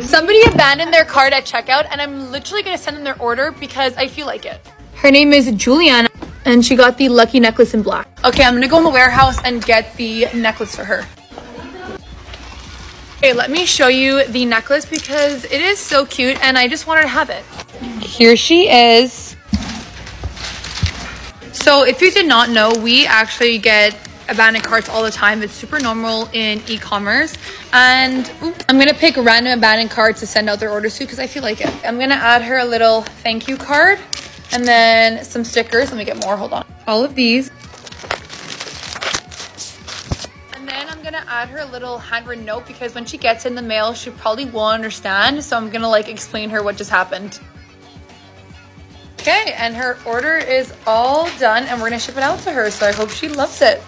Somebody abandoned their cart at checkout and I'm literally gonna send them their order because I feel like it. Her name is Juliana and she got the lucky necklace in black. Okay, I'm gonna go in the warehouse and get the necklace for her. Okay, let me show you the necklace because it is so cute and I just want her to have it. Here she is. So if you did not know, we actually get abandoned carts all the time. It's super normal in e-commerce. And ooh, I'm gonna pick random abandoned carts to send out their orders to because I feel like it. I'm gonna add her a little thank you card and then some stickers. Let me get more, hold on. All of these. And then I'm gonna add her a little handwritten note because when she gets in the mail, she probably won't understand. So I'm gonna like explain her what just happened. Okay, and her order is all done and we're gonna ship it out to her. So I hope she loves it.